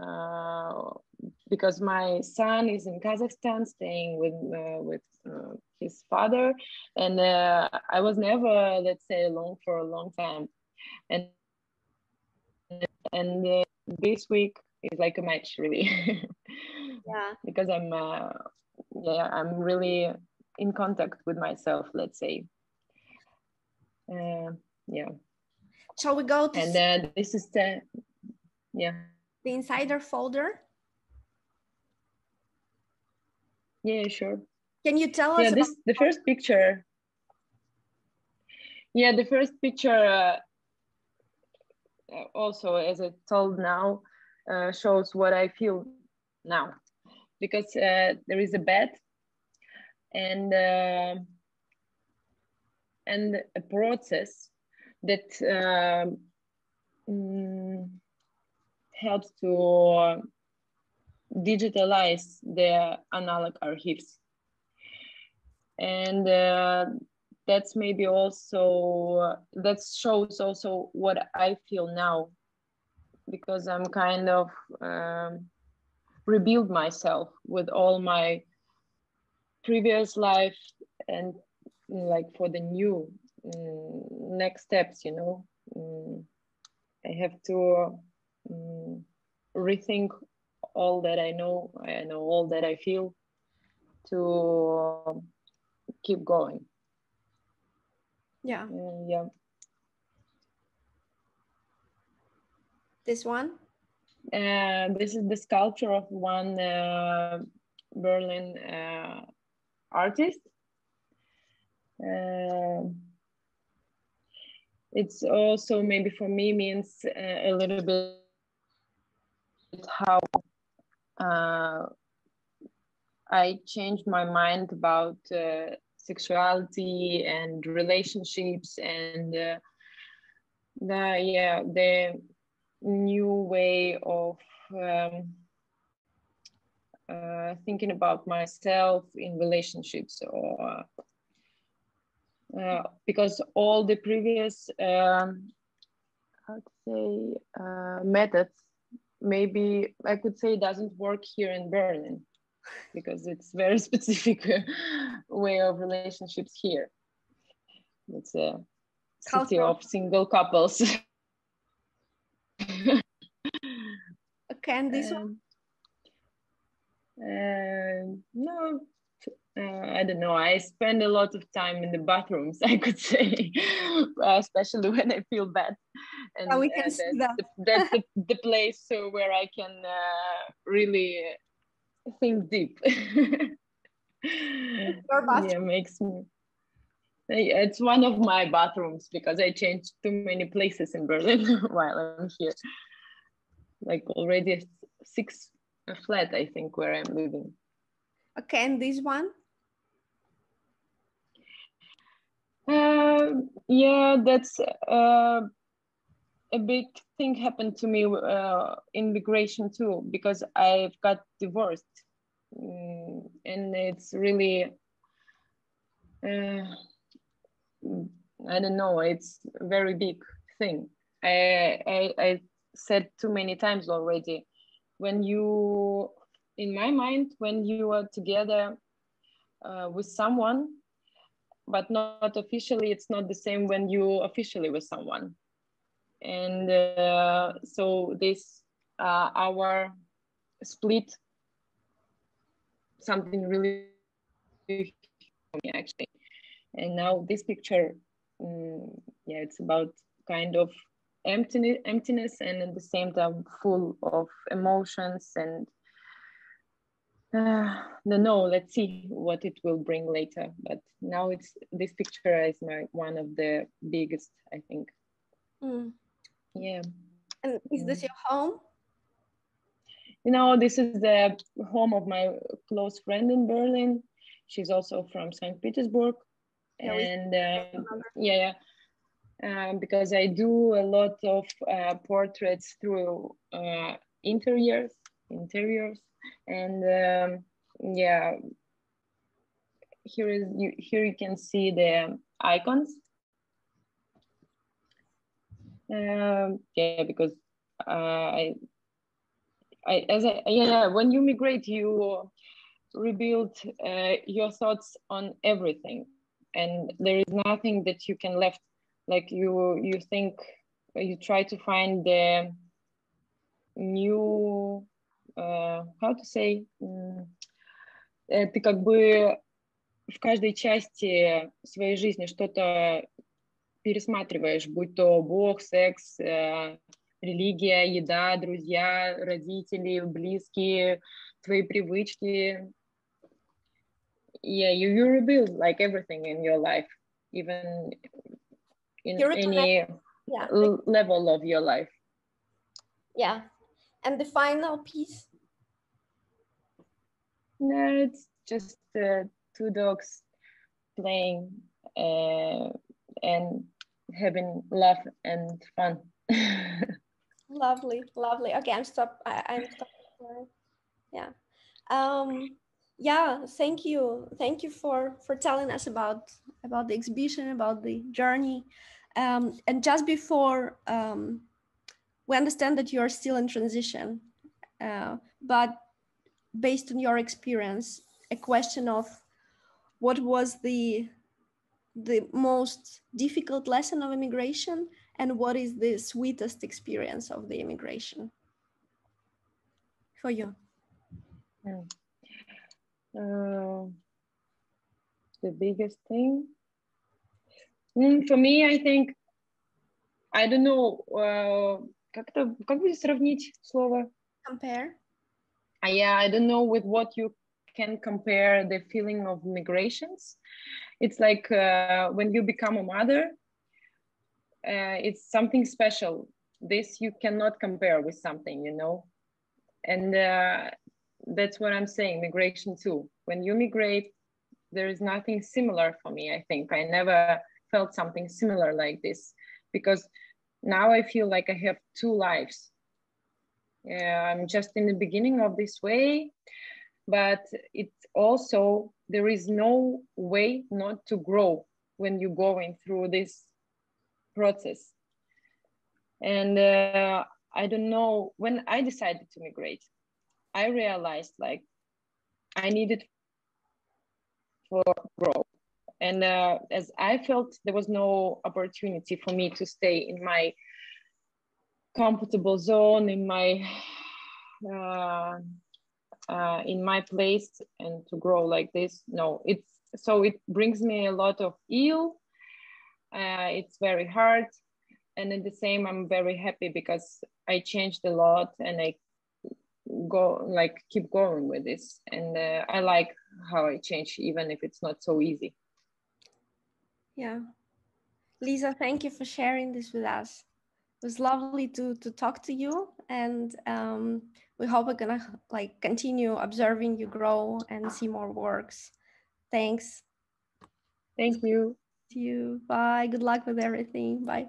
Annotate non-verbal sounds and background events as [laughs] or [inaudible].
uh, because my son is in Kazakhstan staying with uh, with uh, his father, and uh, I was never, let's say, alone for a long time, and and uh, this week is like a match, really. [laughs] yeah. because I'm, uh, yeah, I'm really in contact with myself. Let's say. yeah. Shall we go to? And this is the, yeah. The insider folder. Yeah, sure. Can you tell us? Yeah, this the first picture. Yeah, the first picture. Uh, also, as I told now, uh, shows what I feel now, because uh, there is a bed, and uh, and a process that um, mm, helps to digitalize the analog archives. And uh, that's maybe also, that shows also what I feel now, because I'm kind of um, rebuild myself with all my previous life and like for the new um, next steps, you know. Um, I have to um, rethink all that I know, I know all that I feel to keep going. Yeah. Uh, yeah. This one? Uh, this is the sculpture of one uh, Berlin uh, artist. Uh, it's also maybe for me means uh, a little bit how uh, I changed my mind about uh, sexuality and relationships and uh, the yeah the new way of um, uh, thinking about myself in relationships or uh, because all the previous um, I'd say uh, methods maybe I could say it doesn't work here in Berlin because it's very [laughs] specific way of relationships here. It's a city of single couples. [laughs] okay, and this um, one? Uh, no, uh, I don't know. I spend a lot of time in the bathrooms, [laughs] I could say, especially [laughs] when I feel bad. And yeah, we can uh, see that. The, that's the, [laughs] the place where I can uh, really think deep. yeah, makes me. It's one of my bathrooms because I changed too many places in Berlin while I'm here. Like already six flat, I think, where I'm living. Okay, and this one? Uh, yeah, that's uh, a big thing happened to me uh, in migration too, because I've got divorced. Mm, and it's really, uh, I don't know, it's a very big thing. I, I, I said too many times already, when you, in my mind, when you are together uh, with someone, but not officially it's not the same when you officially with someone. And uh, so this uh, our split something really actually. And now this picture um, yeah it's about kind of emptiness emptiness and at the same time full of emotions and uh, [sighs] no, no, let's see what it will bring later. But now it's this picture is my one of the biggest, I think. Mm. Yeah. And is this mm. your home? You know, this is the home of my close friend in Berlin. She's also from St. Petersburg. Yeah, and uh, yeah, yeah. Um, because I do a lot of uh, portraits through uh, interiors, interiors and um, yeah here is you here you can see the icons um, yeah because uh, I I, as I, yeah, when you migrate, you rebuild uh, your thoughts on everything, and there is nothing that you can left. Like you, you think, you try to find the new, how to say, ты как бы в каждой части своей жизни что-то пересматриваешь, будь то Бог, секс, э, религия, еда, друзья, родители, близкие, твои привычки. Yeah, you, you rebuild like everything in your life, even in You're any yeah. level of your life. Yeah. And the final piece? No, it's just uh, two dogs playing uh, and having love and fun. [laughs] lovely, lovely. Okay, I'm stop. I, I'm stop. Yeah. Um, yeah. Thank you. Thank you for for telling us about about the exhibition, about the journey. Um, and just before um, we understand that you are still in transition, uh, but based on your experience, a question of what was the the most difficult lesson of immigration and what is the sweetest experience of the immigration for you hmm. uh, the biggest thing mm, for me i think i don't know uh, как это как будет сравнить слово compare uh, yeah i don't know with what you can compare the feeling of migrations. It's like uh, when you become a mother, uh, it's something special. This you cannot compare with something, you know. And uh, that's what I'm saying, migration too. When you migrate, there is nothing similar for me, I think. I never felt something similar like this because now I feel like I have two lives. Yeah, I'm just in the beginning of this way but it's also there is no way not to grow when you're going through this process. And uh, i don't know when i decided to migrate i realized like i needed for growth. And uh, as i felt there was no opportunity for me to stay in my comfortable zone in my uh, uh, in my place and to grow like this. No it's so it brings me a lot of ill. Uh, it's very hard. And at the same i'm very happy because i changed a lot and i go like keep going with this. And uh, i like how i change even if it's not so easy. Yeah. Liza thank you for sharing this with us it was lovely to to talk to you and um, we hope we're gonna like continue observing you grow and see more works. Thanks. Thank you. See you. Bye. Good luck with everything. Bye.